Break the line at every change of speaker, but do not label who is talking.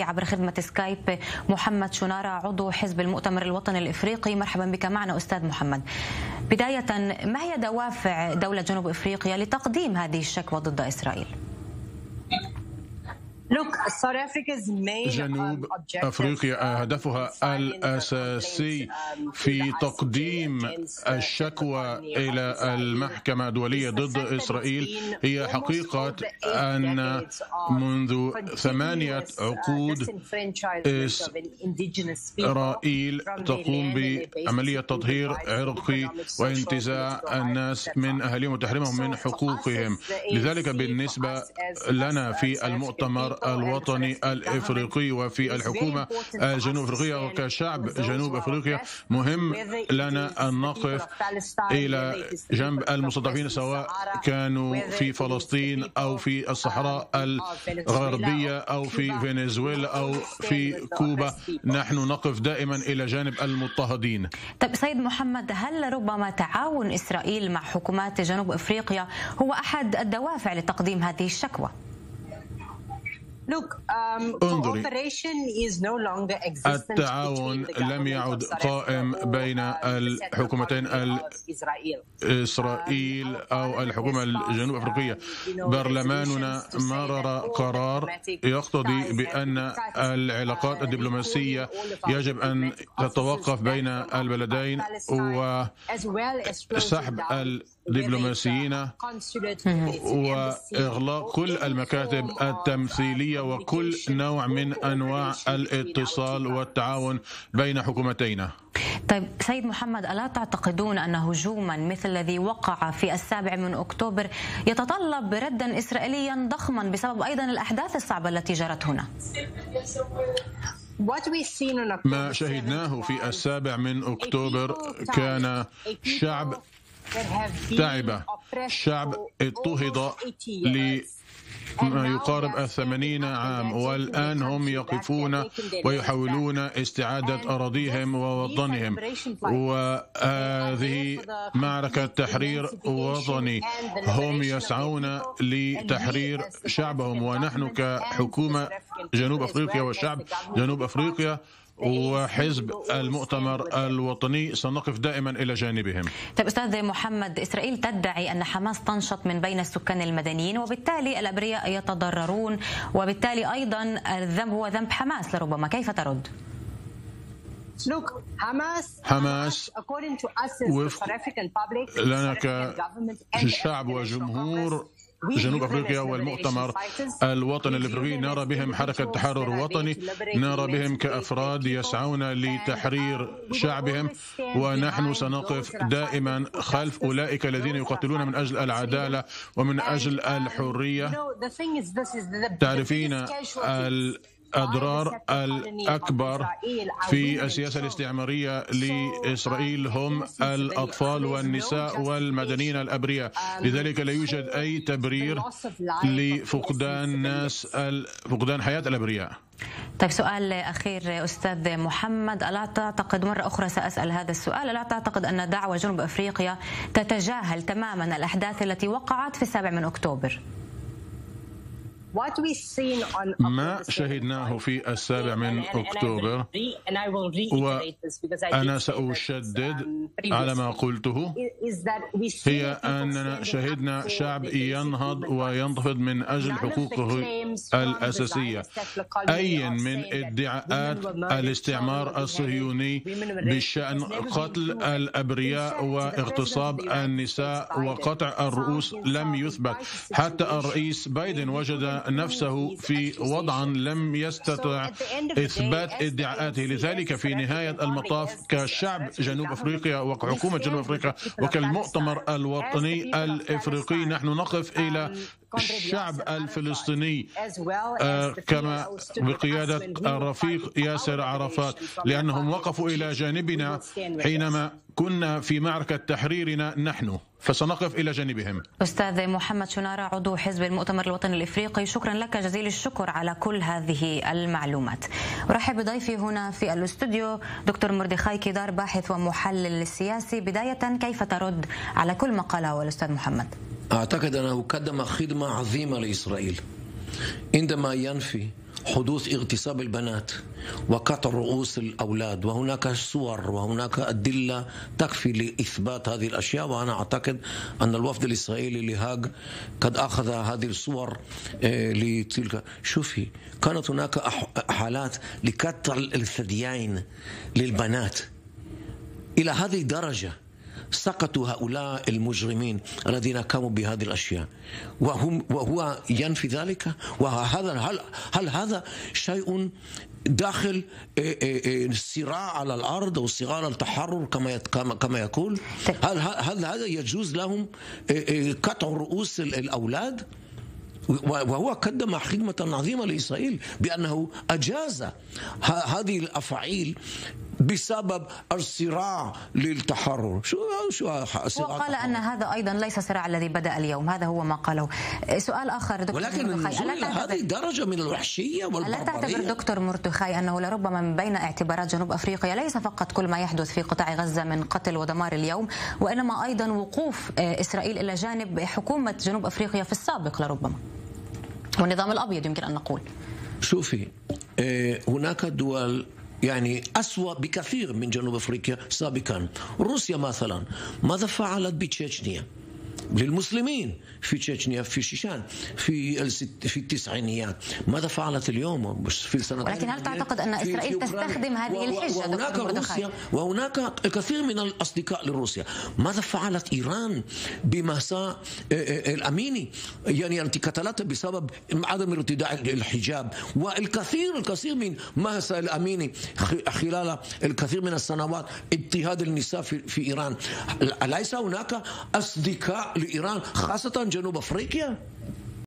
عبر خدمة سكايب محمد شنارة عضو حزب المؤتمر الوطني الإفريقي مرحبا بك معنا أستاذ محمد بداية ما هي دوافع دولة جنوب إفريقيا لتقديم هذه الشكوى ضد إسرائيل؟
جنوب أفريقيا هدفها الأساسي في تقديم الشكوى إلى المحكمة الدولية ضد إسرائيل. هي حقيقة أن منذ ثمانية عقود إسرائيل تقوم بعملية تطهير عرقي وانتزاع الناس من أهاليهم وتحريمهم من حقوقهم. لذلك بالنسبة لنا في المؤتمر الوطني الإفريقي وفي الحكومة الجنوب افريقيه وكشعب جنوب إفريقيا. مهم لنا أن نقف إلى جنب المستضعفين سواء كانوا في فلسطين أو في الصحراء الغربية أو في فنزويلا أو في كوبا. نحن نقف دائما إلى جانب المضطهدين.
طيب سيد محمد هل ربما تعاون إسرائيل مع حكومات جنوب إفريقيا هو أحد الدوافع لتقديم هذه الشكوى؟
Um, انظري. التعاون لم يعد قائم بين الحكومتين إسرائيل أو الحكومة الجنوب أفريقية. برلماننا مرر قرار يقتضي بأن العلاقات الدبلوماسية يجب أن تتوقف بين البلدين وسحب الدبلوماسيين وإغلاق كل المكاتب التمثيلية وكل نوع من أنواع الاتصال والتعاون بين حكومتينا.
طيب سيد محمد ألا تعتقدون أن هجوما مثل الذي وقع في السابع من أكتوبر يتطلب ردا اسرائيليا ضخما بسبب أيضا الأحداث الصعبة التي جرت هنا؟
ما شهدناه في السابع من أكتوبر كان شعب تعب شعب اضطهد ما يقارب الثمانين عام والآن هم يقفون ويحاولون استعادة أراضيهم ووطنهم. وهذه معركة تحرير وطني. هم يسعون لتحرير شعبهم. ونحن كحكومة جنوب أفريقيا وشعب جنوب أفريقيا وحزب المؤتمر الوطني سنقف دائما إلى جانبهم.
طيب أستاذ محمد إسرائيل تدعي أن حماس تنشط من بين السكان المدنيين وبالتالي الأبرياء يتضررون وبالتالي أيضا الذنب هو ذنب حماس لربما كيف ترد؟
حماس وفق لنا كشعب وجمهور جنوب أفريقيا والمؤتمر الوطني الأفريقي نرى بهم حركة تحرر وطني نرى بهم كأفراد يسعون لتحرير شعبهم ونحن سنقف دائما خلف أولئك الذين يقاتلون من أجل العدالة ومن أجل الحرية. تعرفين الأضرار الأكبر في السياسة الاستعمارية لإسرائيل هم الأطفال والنساء والمدنيين الأبرياء. لذلك لا يوجد أي تبرير لفقدان ناس فقدان حياة الأبرياء.
طيب سؤال أخير أستاذ محمد. ألا تعتقد مرة أخرى سأسأل هذا السؤال. ألا تعتقد أن دعوة جنوب أفريقيا تتجاهل تماما الأحداث التي وقعت في السابع من أكتوبر؟
ما شهدناه في السابع من أكتوبر. وأنا سأشدد um, على ما قلته. هي أننا شهدنا شعب ينهض وينتفض من أجل حقوقه الأساسية. أي من ادعاءات الاستعمار الصهيوني بشأن قتل الأبرياء واغتصاب النساء وقطع الرؤوس لم يثبت. حتى الرئيس بايدن وجد نفسه في وضع لم يستطع إثبات ادعاءاته. لذلك في نهاية المطاف كشعب جنوب أفريقيا وكحكومة جنوب أفريقيا وكالمؤتمر الوطني الإفريقي نحن نقف إلى الشعب الفلسطيني آه، كما بقيادة الرفيق ياسر عرفات لأنهم وقفوا إلى جانبنا حينما كنا في معركة تحريرنا نحن. فسنقف إلى جانبهم.
أستاذ محمد شنارة عضو حزب المؤتمر الوطني الإفريقي. شكرا لك جزيل الشكر على كل هذه المعلومات. أرحب بضيفي هنا في الاستوديو دكتور مردخاي كيدار باحث ومحلل سياسي. بداية كيف ترد على كل ما قاله الأستاذ محمد؟
أعتقد أنه قدم خدمة عظيمة لإسرائيل. عندما ينفي حدوث اغتصاب البنات وقطع رؤوس الأولاد وهناك صور وهناك أدلة تكفي لإثبات هذه الأشياء وأنا أعتقد أن الوفد الإسرائيلي لهاج قد أخذ هذه الصور آه، لتلك. شوفي كانت هناك حالات لقطع الثديين للبنات إلى هذه الدرجة. سقطوا هؤلاء المجرمين الذين قاموا بهذه الأشياء. وهم وهو ينفي ذلك؟ وهذا هل هل هذا شيء داخل الصراع على الأرض أو صراع على التحرر كما كما يقول؟ هل هل هذا يجوز لهم قطع رؤوس الأولاد؟ وهو قدم خدمة عظيمة لإسرائيل بأنه أجاز هذه الأفاعيل بسبب الصراع للتحرر.
شو شو وقال أن هذا أيضا ليس صراع الذي بدأ اليوم. هذا هو ما قاله. سؤال آخر
دكتور ولكن النزول هذه درجة من الوحشية والبربرية؟
لا تعتبر دكتور مرتخاي أنه لربما من بين اعتبارات جنوب أفريقيا ليس فقط كل ما يحدث في قطاع غزة من قتل ودمار اليوم وإنما أيضا وقوف آه، إسرائيل إلى جانب حكومة جنوب أفريقيا في السابق لربما. والنظام الأبيض يمكن أن نقول.
شوفي آه، هناك دول يعني أسوأ بكثير من جنوب أفريقيا سابقا. روسيا مثلا. ماذا فعلت بتشيشنيا؟ للمسلمين في تشيشنيا في شيشان في الست في التسعينيات. ماذا فعلت اليوم؟
في السنة ولكن هل تعتقد أن إسرائيل تستخدم هذه الحجة
وهناك روسيا وهناك الكثير من الأصدقاء لروسيا. ماذا فعلت إيران بمساء آه، آه، الأميني؟ يعني قتلته بسبب عدم ارتداء الحجاب. والكثير الكثير من مهسا الأميني خلال الكثير من السنوات اضطهاد النساء في, في إيران. ليس هناك أصدقاء لإيران خاصة جنوب أفريقيا؟